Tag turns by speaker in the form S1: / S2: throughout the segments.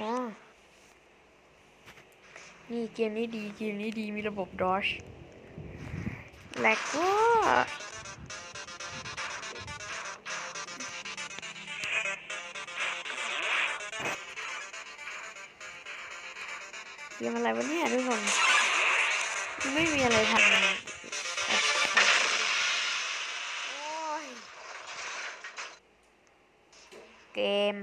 S1: อ๋อ นี่เกมนี้ดี เกมนี้ดี มีระบบดอชแลกก็เกมอะไรวะเนี่ยทุกคน ไม่มีอะไรทำเกม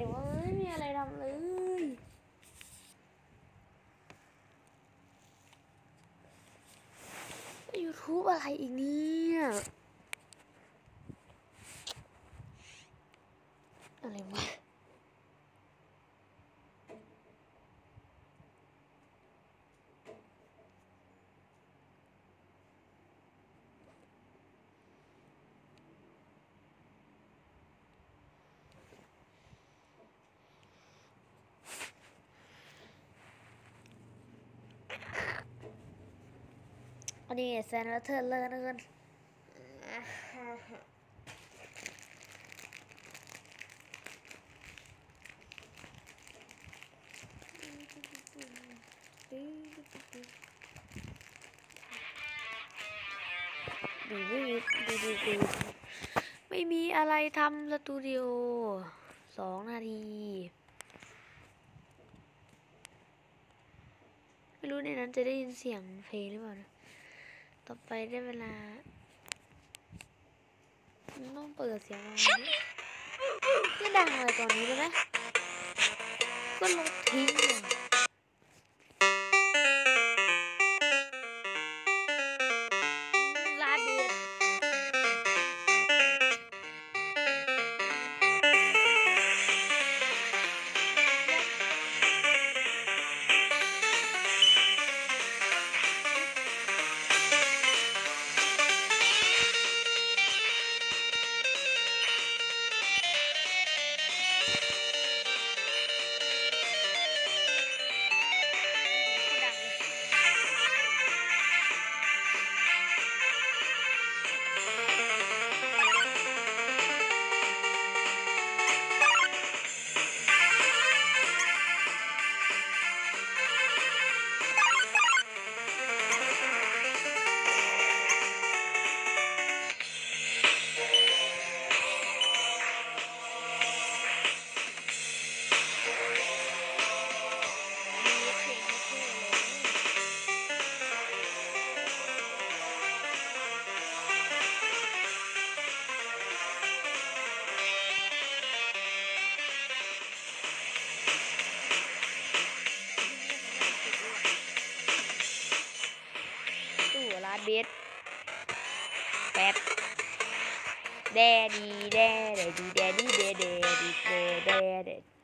S1: ดีวะไม่มีอะไรทำเลยยูทูบอะไรอีกนี่ย อะไรวะ อันนี้แซนแล้วเธอเลยนะกันดูดูดูดูดูไม่มีอะไรทำสตูดิโอสองนาที ไม่รู้ในนั้นจะได้ยินเสียงเพลงหรือเปล่านะ ต่อไปได้เวลาต้องเปิดเสียงอะไรนะจะดังอะไรตอนนี้เลยไหมก็ลบทิ้งเลย บสแปดแดดีแดแดดีแดดีแดแดดีแดแดแดท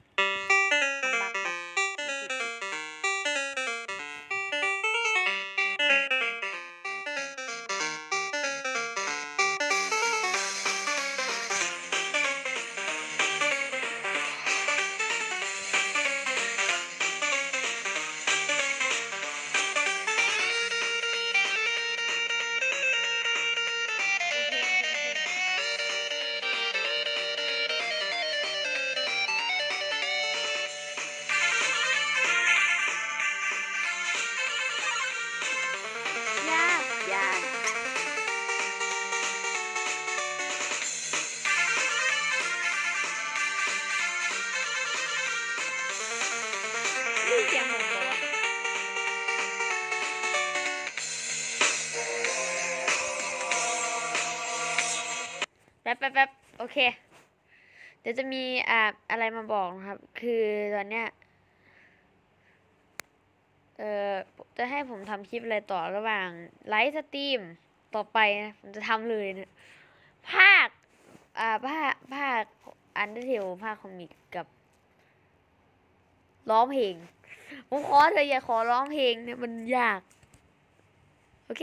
S1: โอเค เดี๋ยวจะมีอ่าอะไรมาบอกนะครับ คือตอนเนี้ย เอ่อ จะให้ผมทำคลิปอะไรต่อระหว่าง live stream ต่อไปนะผมจะทำเลยนะภาค อ่า ภาค ภาค Undertale ภาค comic กับร้องเพลง ผมขอเธออย่าขอร้องเพลงเนี่ยมันยาก โอเค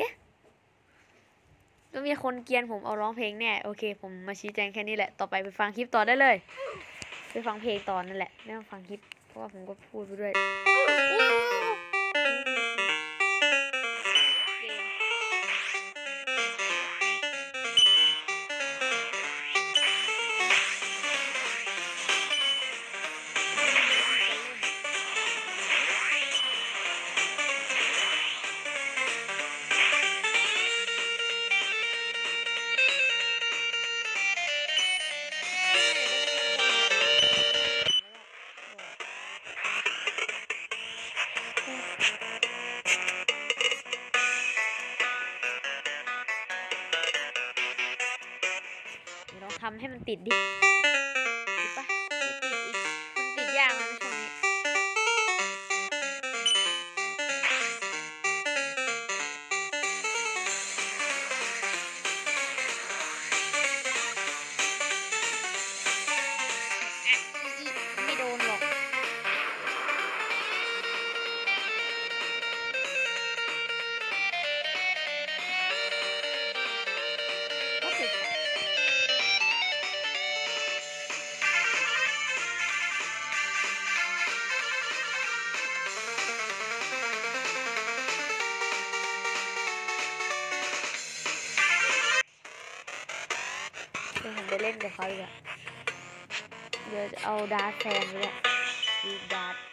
S1: ต้องมีคนเกลียนผมเอาร้องเพลงแน่โอเค ผมมาชี้แจงแค่นี้แหละต่อไปไปฟังคลิปต่อได้เลย ไปฟังเพลงต่อนั่นแหละไม่ต้องฟังคลิป เพราะว่าผมก็พูดไปด้วยำให้มันติดดิ เดี๋ยวผมไปเล่นกับเขาอีกอะเดี๋ยวเอาดาร์ทแฟนไปเลยดูดาร์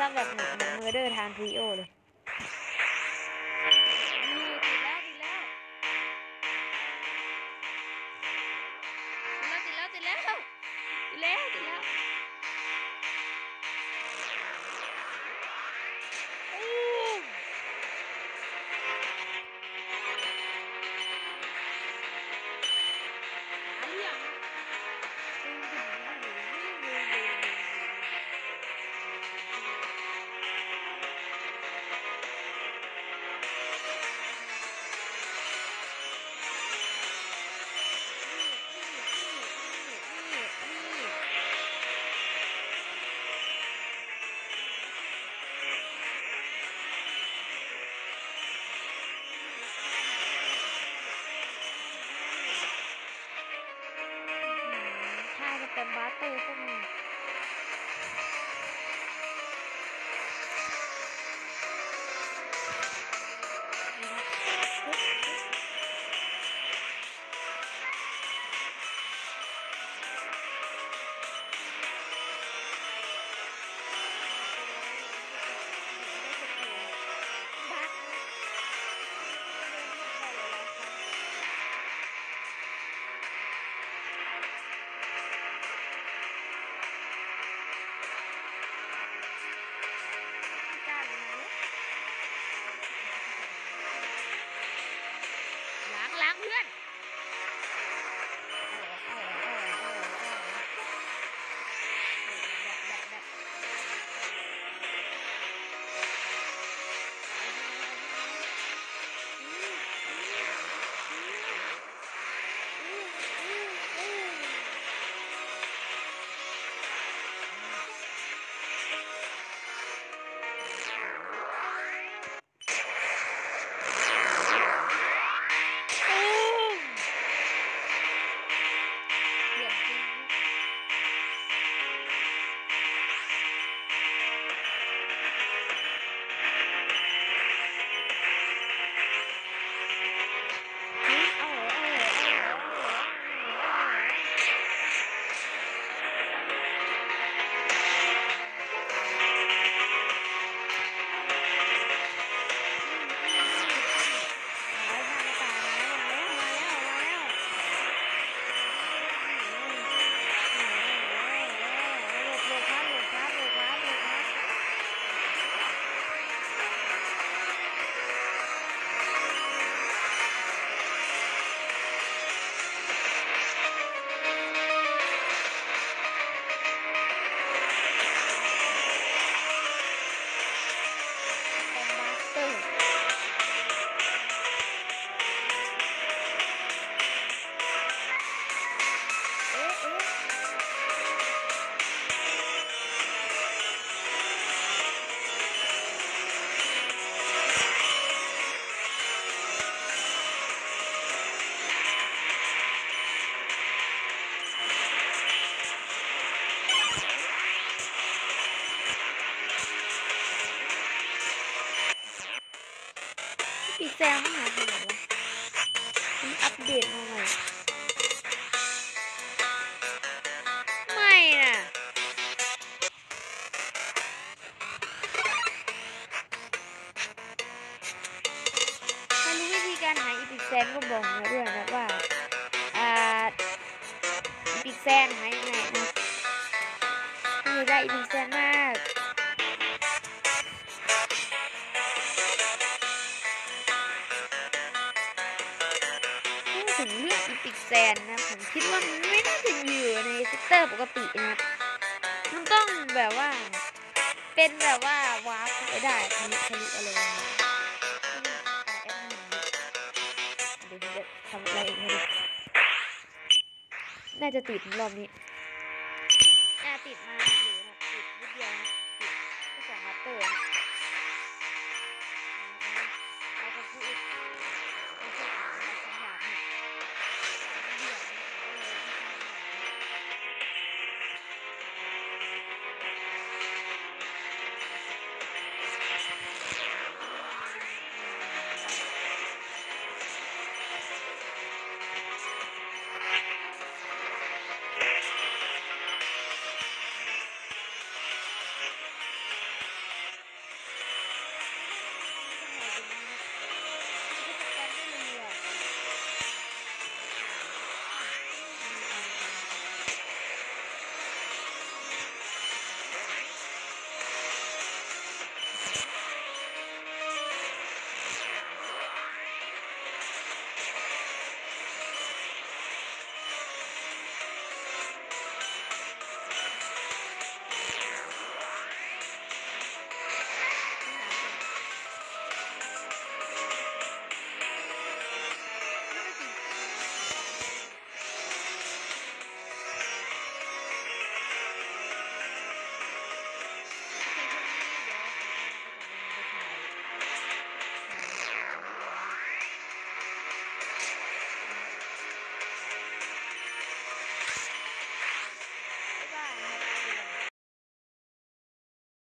S1: รับแบบเหมือนเหมือนเมอร์เดอร์ทานทริโอเลย แซงมันหายไปไหนวะมันอัปเดตมาใหม่ไม่น่ะถ้ารู้วิธีการหาอีพิกแซนก็บอกมาด้วยนะว่า อ่า อีพิกแซนหายังไงนะนี่ได้อีพิกแซนมา นนะผมคิดว่ามันไม่น่าจะอยู่ใน sector ปกตินะครับมันต้องแบบว่า เป็นแบบว่า warp ไปได้ทะลุทะลุอะไรอย่างเงี้เดี๋ยวจะทำอะไรอีกให้น่าจะติดรอบนี้น่าติดมา